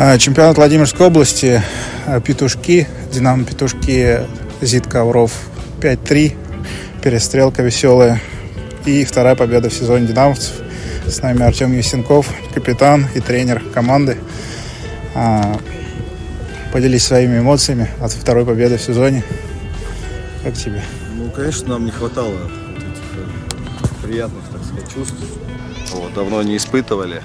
А, чемпионат Владимирской области. А, петушки. Динамо Петушки. Зид Ковров 5-3. Перестрелка веселая. И вторая победа в сезоне динамовцев. С нами Артем Ясенков, капитан и тренер команды. А, поделись своими эмоциями от второй победы в сезоне. Как тебе? Ну, конечно, нам не хватало вот этих э, приятных, так сказать, чувств. Вот, давно не испытывали.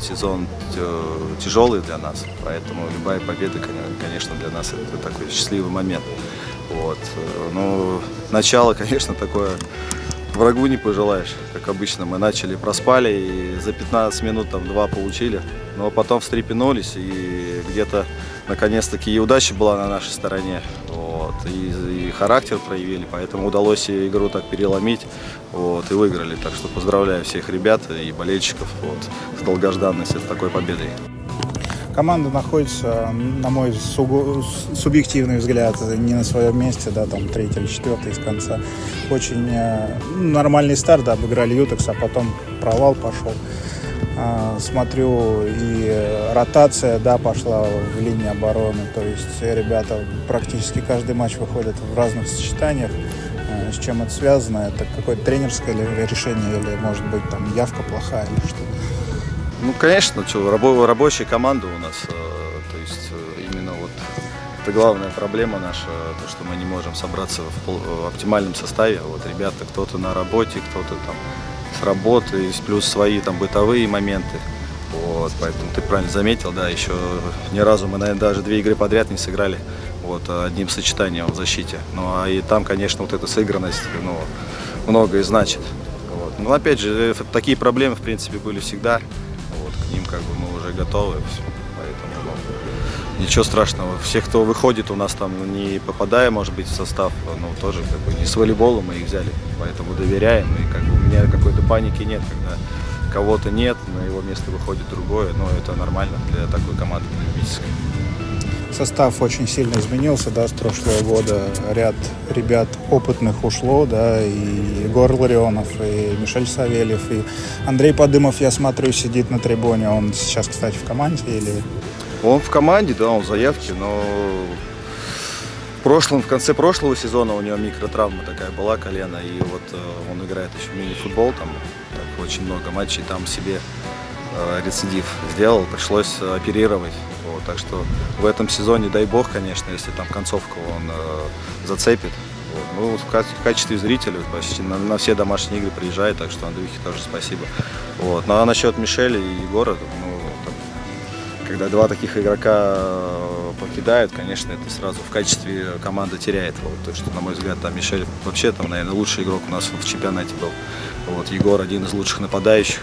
Сезон э, тяжелый для нас, поэтому любая победа, конечно, для нас это такой счастливый момент. Вот. Ну, начало, конечно, такое врагу не пожелаешь. Как обычно, мы начали, проспали и за 15 минут там два получили. Но потом встрепенулись и где-то наконец-таки и удача была на нашей стороне. Вот, и, и характер проявили, поэтому удалось игру так переломить вот, и выиграли. Так что поздравляю всех ребят и болельщиков вот, с долгожданной, с такой победой. Команда находится, на мой субъективный взгляд, не на своем месте, да, там третий или четвертый из конца. Очень э, нормальный старт, да, обыграли Ютекс, а потом провал пошел. А, смотрю, и э, ротация, да, пошла в линии обороны, то есть ребята практически каждый матч выходят в разных сочетаниях. Э, С чем это связано? Это какое-то тренерское решение или, может быть, там явка плохая или что? Ну, конечно, что, рабо- рабочая команда у нас. э, то есть э, именно вот это главная проблема наша, то, что мы не можем собраться в, в оптимальном составе. Вот ребята, кто-то на работе, кто-то там работы, и плюс свои там бытовые моменты. Вот, поэтому ты правильно заметил, да, еще ни разу мы, наверное, даже две игры подряд не сыграли вот, одним сочетанием в защите. Ну, а и там, конечно, вот эта сыгранность, ну, многое значит. Вот. Но опять же, э, такие проблемы, в принципе, были всегда. Вот, к ним как бы мы уже готовы. Поэтому ну, ничего страшного. Всех, кто выходит у нас там, не попадая, может быть, в состав, ну, тоже как бы не с волейбола мы их взяли. Поэтому доверяем. И как бы у меня какой-то паники нет, когда кого-то нет, на его место выходит другое. Но это нормально для такой команды, любительской. Состав очень сильно изменился, да, с прошлого года. Ряд ребят опытных ушло, да, и Егор Ларионов, и Мишель Савельев, и Андрей Подымов, я смотрю, сидит на трибуне. Он сейчас, кстати, в команде или... Он в команде, да, он в заявке, но в прошлом, в конце прошлого сезона у него микротравма такая была, колено, и вот э, он играет еще в мини-футбол, там так, очень много матчей, там себе э, рецидив сделал, пришлось оперировать. Вот, так что в этом сезоне, дай бог, конечно, если там концовку он э, зацепит. Вот. Ну, в, ка- в качестве зрителя почти на, на все домашние игры приезжает, так что Андрюхе тоже спасибо. Вот. Ну а насчет Мишеля и Егора, когда два таких игрока э, покидают, конечно, это сразу в качестве команды теряет. Вот, то, что, на мой взгляд, там Мишель вообще, там, наверное, лучший игрок у нас в чемпионате был. Вот, Егор один из лучших нападающих.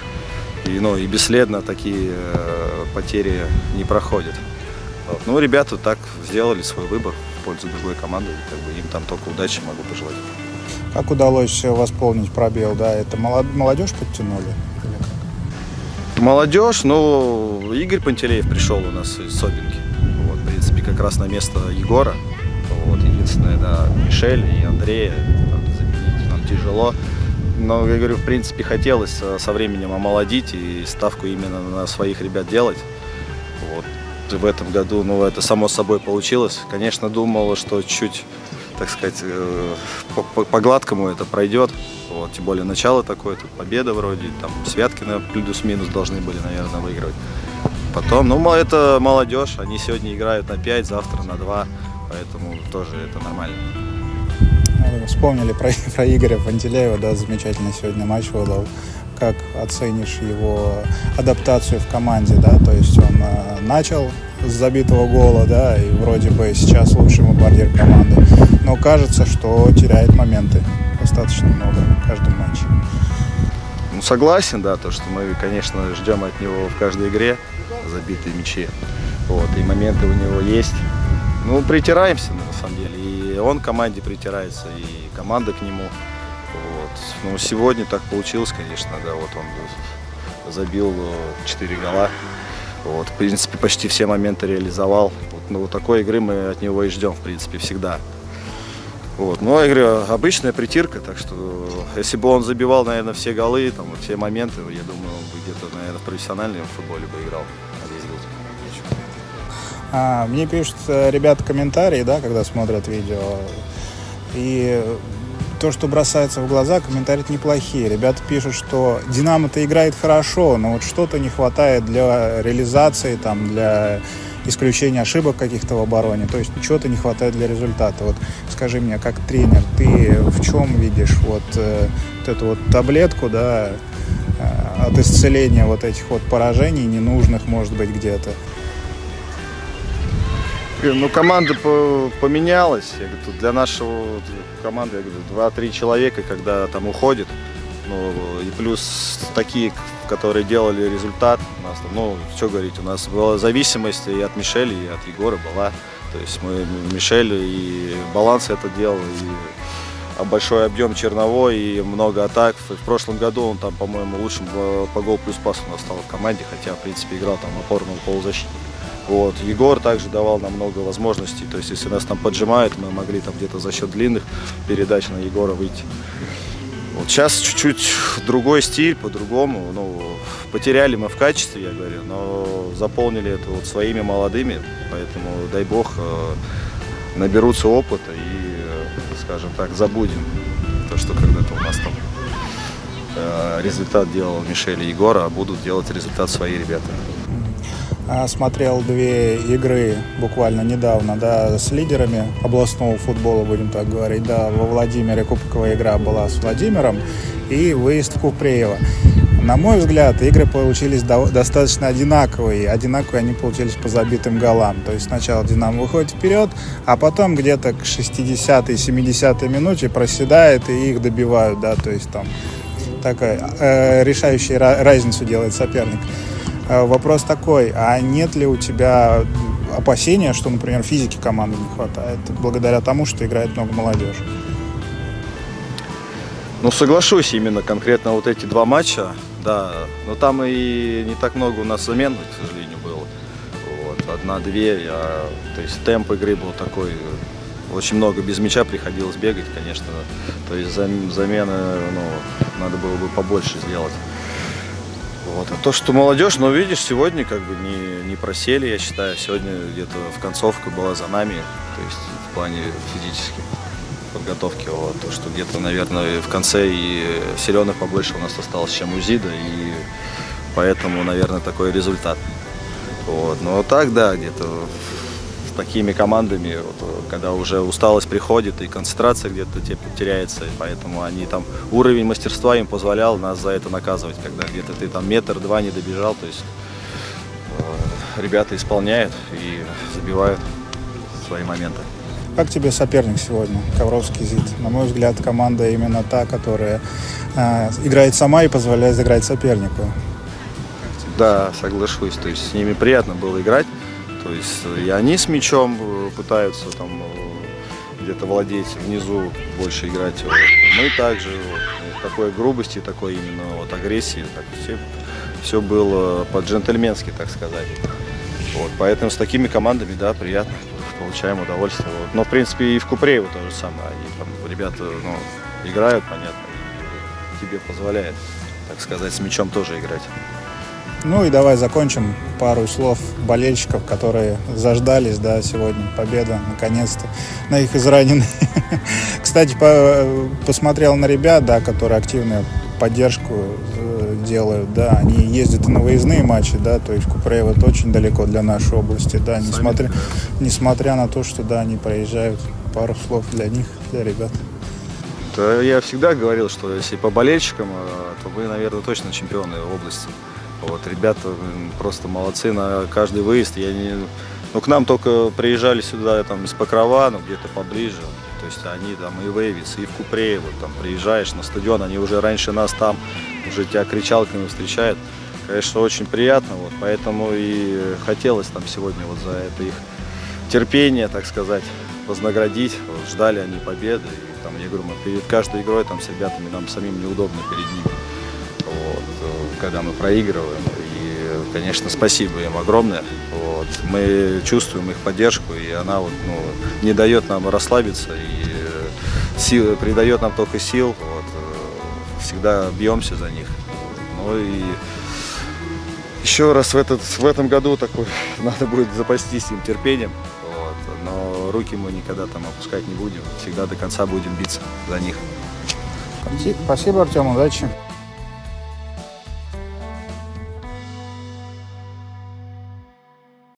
И, ну, и бесследно такие э, потери не проходят. Вот. Ну, ребята так сделали свой выбор в пользу другой команды. И, как бы, им там только удачи могу пожелать. Как удалось восполнить пробел, да? Это молод- молодежь подтянули? Молодежь, ну, Игорь Пантелеев пришел у нас из Собинки. Вот, в принципе, как раз на место Егора. Вот, единственное, да, Мишель и Андрея там, заменить нам тяжело. Но, я говорю, в принципе, хотелось э, со временем омолодить и ставку именно на своих ребят делать. Вот. В этом году, ну, это само собой получилось. Конечно, думал, что чуть, так сказать, э, по, по- по гладкому это пройдет. Вот, тем более начало такое, тут победа вроде, там Святкина плюс-минус должны были, наверное, выигрывать. Потом, ну, это молодежь, они сегодня играют на 5, завтра на 2, поэтому тоже это нормально. Ну, Вспомнили про, про Игоря Пантелеева, да, замечательный сегодня матч выдал. Как оценишь его адаптацию в команде, да, то есть он э, начал с забитого гола, да, и вроде бы сейчас лучший бомбардир команды, но кажется, что теряет моменты достаточно много в каждом матче. Ну, согласен, да, то, что мы, конечно, ждем от него в каждой игре забитые мячи. Вот, и моменты у него есть. Ну, притираемся, на самом деле. И он команде притирается, и команда к нему. Вот. Ну, сегодня так получилось, конечно, да, вот он забил 4 гола. Вот, в принципе, почти все моменты реализовал. Вот, ну, вот такой игры мы от него и ждем, в принципе, всегда. Вот. Ну, я говорю, обычная притирка, так что если бы он забивал, наверное, все голы, там, все моменты, я думаю, он бы где-то, наверное, в профессиональном футболе бы играл. А. А, мне пишут э, ребята комментарии, да, когда смотрят видео. И то, что бросается в глаза, комментарии неплохие. Ребята пишут, что Динамо-то играет хорошо, но вот что-то не хватает для реализации, там, для исключения ошибок каких-то в обороне. То есть чего-то не хватает для результата. Вот скажи мне, как тренер, ты в чем видишь вот, э, вот эту вот таблетку, да, э, от исцеления вот этих вот поражений ненужных, может быть, где-то? Ну, команда поменялась. Я говорю, для нашего команды, я говорю, 2-3 человека, когда там уходит. Ну, и плюс такие, которые делали результат. У нас, ну, что говорить, у нас была зависимость и от Мишеля, и от Егора была. То есть мы Мишель и баланс это делал, и большой объем черновой, и много атак. В прошлом году он там, по-моему, лучшим по гол плюс пас у нас стал в команде, хотя, в принципе, играл там опорного полузащитника. Вот. Егор также давал нам много возможностей. То есть, если нас там поджимают, мы могли там где-то за счет длинных передач на Егора выйти. Вот сейчас чуть-чуть другой стиль, по-другому. Ну, потеряли мы в качестве, я говорю, но заполнили это вот своими молодыми. Поэтому, дай бог, э, наберутся опыта и, э, скажем так, забудем то, что когда-то у нас там э, результат делал Мишель и Егора, а будут делать результат свои ребята. А, смотрел две игры буквально недавно, да, с лидерами областного футбола, будем так говорить, да, во Владимире кубковая игра была с Владимиром и выезд в Купреево. На мой взгляд, игры получились достаточно одинаковые. Одинаковые они получились по забитым голам. То есть сначала Динамо выходит вперед, а потом где-то к 60-й, 70-й минуте проседает и их добивают, да, то есть там такая э, решающая разницу делает соперник. Э, вопрос такой, а нет ли у тебя опасения, что, например, физики команды не хватает, благодаря тому, что играет много молодежи? Ну, соглашусь, именно конкретно вот эти два матча, да, но там и не так много у нас замен, к сожалению, было. Вот, одна-две, а, то есть темп игры был такой, очень много без мяча приходилось бегать, конечно, то есть замены, ну, надо было бы побольше сделать. Вот. А то, что молодежь, но видишь, сегодня как бы не, не просели, я считаю. Сегодня где-то в концовка была за нами, то есть в плане физической подготовки. Вот. То, что где-то, наверное, в конце и силенок побольше у нас осталось, чем у и поэтому, наверное, такой результат. Вот. Но так, да, где-то такими командами, вот, когда уже усталость приходит и концентрация где-то теряется, и поэтому они там уровень мастерства им позволял нас за это наказывать, когда где-то ты там метр-два не добежал, то есть э, ребята исполняют и забивают свои моменты. Как тебе соперник сегодня, Ковровский ЗИД? На мой взгляд, команда именно та, которая э, играет сама и позволяет играть сопернику. Да, соглашусь. То есть с ними приятно было играть. То есть и они с мячом э, пытаются там э, где-то владеть внизу, больше играть. Мы также вот, такой грубости, такой именно вот агрессии, так, все, все было по-джентльменски, так сказать. Вот, поэтому с такими командами, да, приятно, получаем удовольствие. Вот. Но, в принципе, и в Купреево то же самое. Они там, ребята, ну, играют, понятно, и тебе позволяет, так сказать, с мячом тоже играть. Ну и давай закончим пару слов болельщиков, которые заждались, да, сегодня победа, наконец-то, на их израненные. Кстати, по, посмотрел на ребят, да, которые активную поддержку э, делают, да, они ездят на выездные матчи, да, то есть Купреево это очень далеко для нашей области, да, несмотря, несмотря на то, что, да, они проезжают, пару слов для них, для ребят. Я всегда говорил, что если по болельщикам, э, то вы, наверное, точно чемпионы области. Вот, ребята просто молодцы на каждый выезд. Я не... Ну, к нам только приезжали сюда там, из Покрова, ну, где-то поближе. То есть они там и в Эвис, и в Купреево, там приезжаешь на стадион, они уже раньше нас там, уже тебя кричалками встречают. Конечно, очень приятно, вот, поэтому и хотелось там сегодня вот за это их терпение, так сказать, вознаградить. Вот, ждали они победы. И, там, я говорю, мы перед каждой игрой там с ребятами нам самим неудобно перед ними вот, когда мы проигрываем. И, конечно, спасибо им огромное. Вот. Мы чувствуем их поддержку, и она вот, ну, не дает нам расслабиться и сил, придает нам только сил. Вот. Всегда бьемся за них. Ну и еще раз в, этот, в этом году такой, надо будет запастись им терпением. Вот. Но руки мы никогда там опускать не будем. Всегда до конца будем биться за них. Спасибо, Артем, удачи.